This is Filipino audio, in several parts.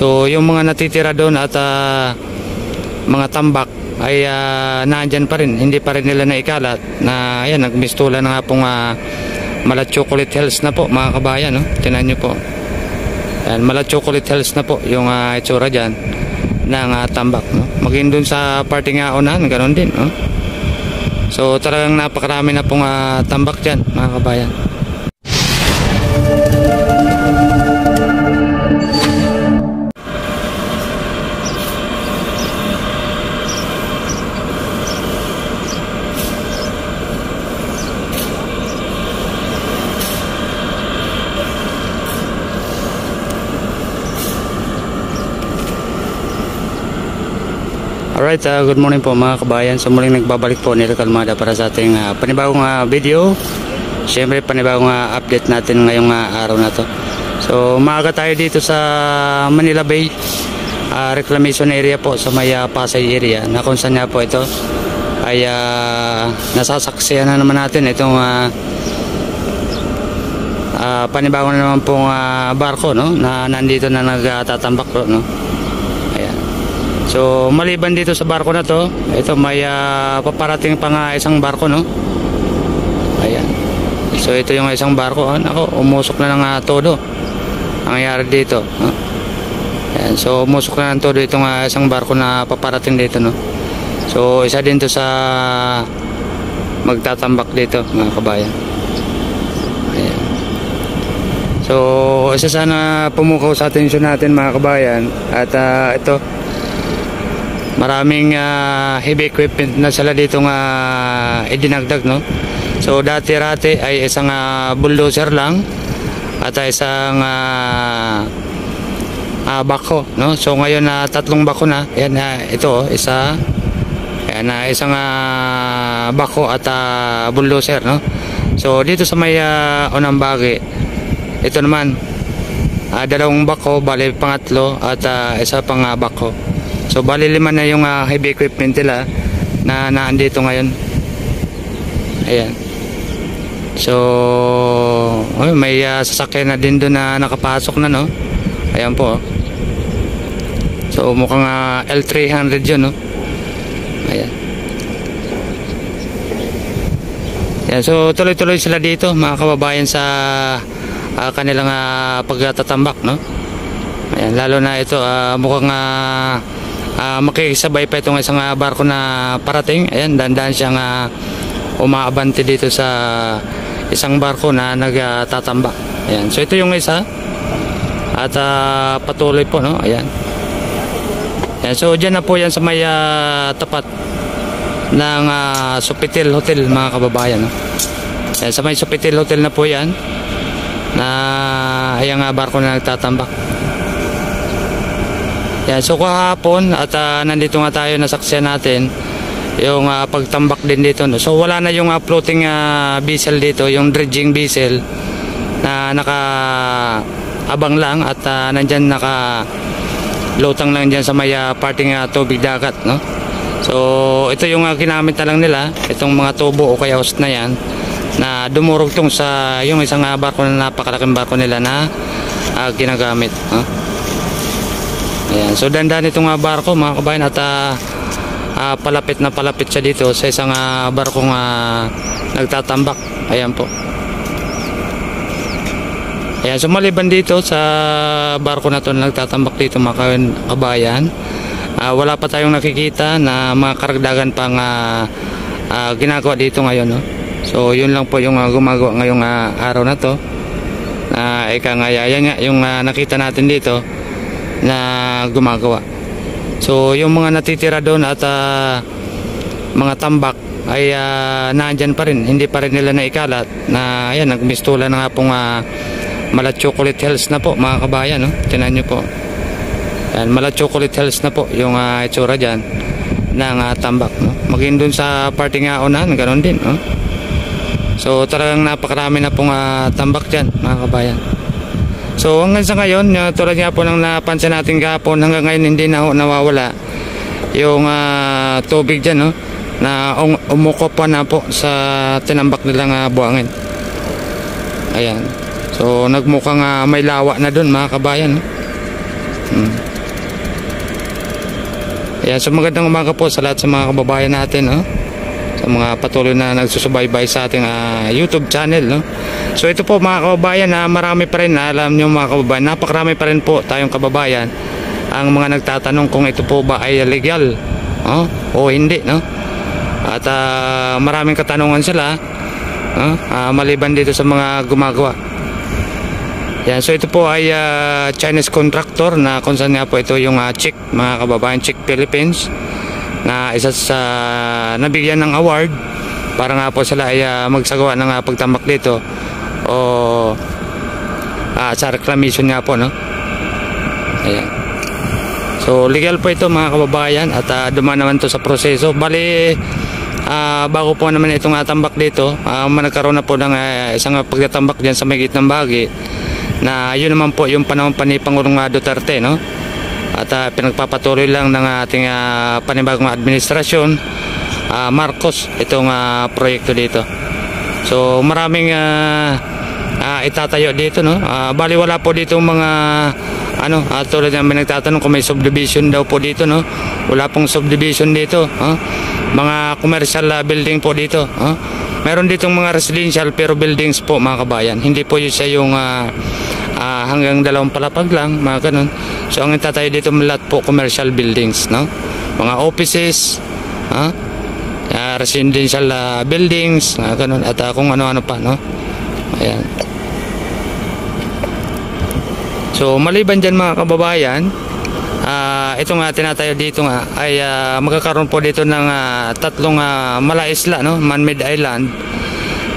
So yung mga natitira doon at ah, mga tambak ay uh, naandyan pa rin. Hindi pa rin nila naikalat na ayan, nagmistula na nga pong uh, Mala Chocolate Hills na po mga kabayan. No? Tinan nyo po. Ayan, Mala Chocolate Hills na po yung uh, itsura dyan ng uh, tambak. No? Maging dun sa party nga unahan, ganoon din. No? So talagang napakarami na pong uh, tambak dyan mga kabayan. Alright, uh, good morning po mga kabayan. So muling nagbabalik po nila Kalmada para sa ating uh, panibagong uh, video. Siyempre panibagong uh, update natin ngayong uh, araw na to. So maaga tayo dito sa Manila Bay uh, reclamation area po sa may uh, Pasay area na kung saan po ito ay uh, nasasaksiyan na naman natin itong uh, uh, panibagong na naman pong uh, barko no na nandito na nagtatambak po no So maliban dito sa barko na to, ito may uh, paparating pa nga isang barko no. Ayan. So ito yung isang barko, oh. Nako, umusok na ng uh, todo. Ang nangyari dito, no? Ayan. So umusok na ng todo itong uh, isang barko na paparating dito no. So isa din to sa magtatambak dito mga kabayan. Ayan. So isa sana pumukaw sa atensyon natin mga kabayan at uh, ito maraming uh, heavy equipment na sila dito nga uh, idinagdag no? So dati-rati ay isang uh, bulldozer lang at isang uh, uh, bako no? So ngayon na uh, tatlong bako na. Yan uh, ito isa. Yan na uh, isang uh, bako at uh, bulldozer no? So dito sa may uh, unang bagi ito naman uh, dalawang bako bali pangatlo at uh, isa pang uh, bako So bali lima na yung uh, heavy equipment nila na naandito ngayon. Ayan. So oh, may uh, sasakyan na din doon na nakapasok na no. Ayan po. So mukhang uh, L300 yun no. Ayan. Ayan. So tuloy-tuloy sila dito mga kababayan sa uh, kanilang uh, pagtatambak no. Ayan, lalo na ito uh, mukhang uh, uh, makikisabay pa itong isang uh, barko na parating. Ayan dandan siyang uh, umaabante dito sa isang barko na nagtatambak uh, ayan so ito yung isa. At uh, patuloy po no? Ayan. Ayan so dyan na po yan sa may uh, tapat ng uh, Sopitel Hotel mga kababayan no? ayan, sa may Sopitel Hotel na po yan na ayang uh, barko na nagtatambak yan, so kahapon at uh, nandito nga tayo nasaksiyan natin yung uh, pagtambak din dito. No? So wala na yung uh, floating uh, vessel dito, yung dredging vessel na naka abang lang at uh, nandyan naka lutang lang dyan sa may uh, parting uh, tubig dagat. No? So ito yung uh, ginamit na lang nila, itong mga tubo o kaya host na yan na dumurugtong sa yung isang uh, barko na napakalaking barko nila na uh, ginagamit. No? Ayan. So dandan itong uh, barko mga kabayan at uh, uh, palapit na palapit siya dito sa isang uh, barkong uh, nagtatambak. Ayan po. Ayan. So maliban dito sa barko na to na nagtatambak dito mga kabayan, uh, wala pa tayong nakikita na mga karagdagan pang uh, uh, ginagawa dito ngayon. No? So yun lang po yung uh, gumagawa ngayong uh, araw na to. Na uh, ika nga yan nga yung uh, nakita natin dito na gumagawa. So yung mga natitira doon at uh, mga tambak ay uh, naandyan pa rin. Hindi pa rin nila naikalat na ayan, nagmistula na nga pong uh, Mala Chocolate Hills na po mga kabayan. No? Tinan nyo po. Yan, Mala Chocolate Hills na po yung uh, itsura dyan ng uh, tambak. No? Maging doon sa party nga unahan, ganoon din. No? So talagang napakarami na pong uh, tambak dyan mga kabayan. So hanggang sa ngayon, uh, tulad nga po ng napansin natin kahapon, hanggang ngayon hindi na ho nawawala yung uh, tubig dyan, no? na um umuko pa na po sa tinambak nilang uh, buhangin. Ayan. So nagmukhang uh, may lawa na doon mga kabayan. No? Hmm. Ayan, so magandang umaga po sa lahat sa mga kababayan natin. No? Sa mga patuloy na nagsusubaybay sa ating ah, YouTube channel, no? So ito po mga kababayan, na marami pa rin, alam nyo mga kababayan, napakarami pa rin po tayong kababayan ang mga nagtatanong kung ito po ba ay legal, no? O hindi, no? At ah, maraming katanungan sila, no? Ah, maliban dito sa mga gumagawa. Yan, so ito po ay ah, Chinese contractor na kung saan nga po ito yung uh, Chick, mga kababayan, Chick Philippines na isa sa nabigyan ng award para nga po sila ay ah, magsagawa ng uh, pagtambak dito o ah, sa reclamation nga po, no? Ayan. So legal po ito mga kababayan at uh, dumaan naman to sa proseso. Bali ah, bago po naman itong atambak dito, uh, nagkaroon na po ng ah, isang pagtatambak diyan sa may gitnang bahagi na yun naman po yung panahon pa ni Pangulong ah, Duterte no at ah, pinagpapatuloy lang ng ating ah, panibagong administrasyon ah, Marcos itong ah, proyekto dito so maraming ah, ah, itatayo dito no Ah, bali wala po dito mga ano uh, tulad may nagtatanong kung may subdivision daw po dito no wala pong subdivision dito ah. mga commercial ah, building po dito ah. meron ditong mga residential pero buildings po mga kabayan hindi po yun siya yung ah, ah, hanggang dalawang palapag lang mga ganun. So ang itatayo dito lahat po commercial buildings no? Mga offices ah, ah, residential ah, buildings mga ganun. At ah, kung ano-ano pa no? Ayan. So maliban dyan mga kababayan, ah ito nga tinatayo dito nga ay ah, magkakaroon po dito ng ah, tatlong ah, mala no? man-made island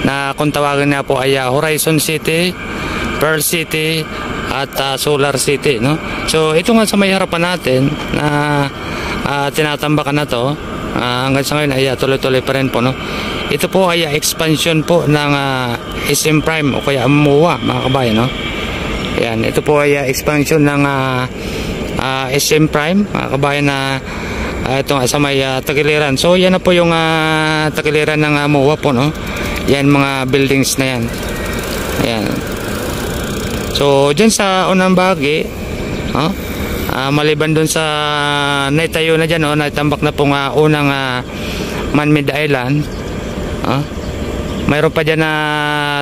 na kung tawagin nga po ay ah, Horizon City, Pearl City at ah, Solar City. No? So ito nga sa may harapan natin na ah, tinatambakan na to ah, hanggang sa ngayon ay ah, tuloy-tuloy pa rin po. No? Ito po ay ah, expansion po ng ah, SM Prime o kaya MOA mga kabayan. No? Yan, ito po ay uh, expansion ng uh, uh, SM Prime, mga kabayan na uh, ito nga sa may uh, Tagiliran. So yan na po yung uh, Tagiliran ng uh, MOA po, no? Yan mga buildings na yan. Ayan. So dyan sa unang bahagi, no? Uh, maliban dun sa naitayo na dyan, no? naitambak na pong uh, unang uh, man-made island. Uh, mayroon pa dyan na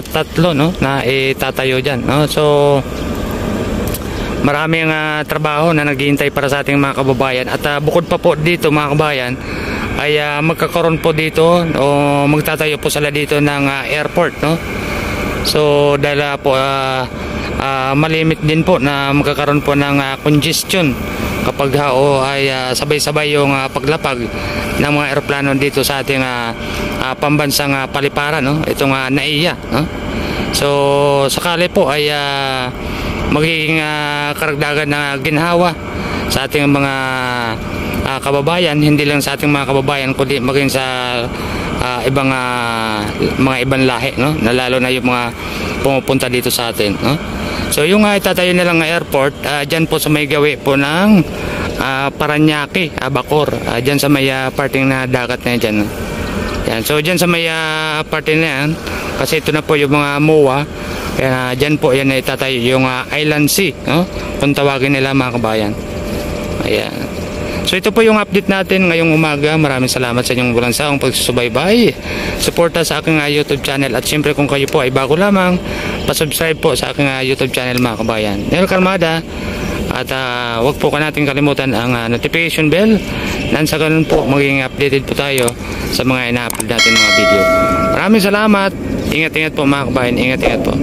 tatlo no na itatayo dyan no so maraming uh, trabaho na naghihintay para sa ating mga kababayan at uh, bukod pa po dito mga kababayan ay uh, magkakaroon po dito o magtatayo po sila dito ng uh, airport no so dahil uh, po uh, uh, malimit din po na magkakaroon po ng uh, congestion kapag hao ay uh, sabay-sabay yung uh, paglapag ng mga eroplano dito sa ating uh, uh, pambansang uh, paliparan no? Itong uh, NAIA no? So sakali po ay uh, magiging uh, karagdagan na ginhawa sa ating mga uh, kababayan hindi lang sa ating mga kababayan kundi maging sa uh, ibang uh, mga ibang lahi no? Lalo na yung mga pumupunta dito sa atin no So yung uh, itatayo nilang airport, uh, dyan po sa may gawi po ng uh, Paranaque, uh, Bacor. Uh, dyan sa may uh, parting na dagat na dyan. Yan. So dyan sa may uh, parting na yan, kasi ito na po yung mga MOA, kaya uh, dyan po yan itatayo yung uh, Island Sea, no? kung tawagin nila mga kabayan. Ayan. So ito po yung update natin ngayong umaga. Maraming salamat sa inyong walang saong pagsusubaybay. Suporta sa aking uh, YouTube channel at siyempre kung kayo po ay bago lamang, pasubscribe po sa aking uh, YouTube channel mga kabayan. Nero Karmada at uh, wag po ka natin kalimutan ang uh, notification bell nang ganun po maging updated po tayo sa mga ina-upload natin mga video. Maraming salamat. Ingat-ingat po mga kabayan. Ingat-ingat po.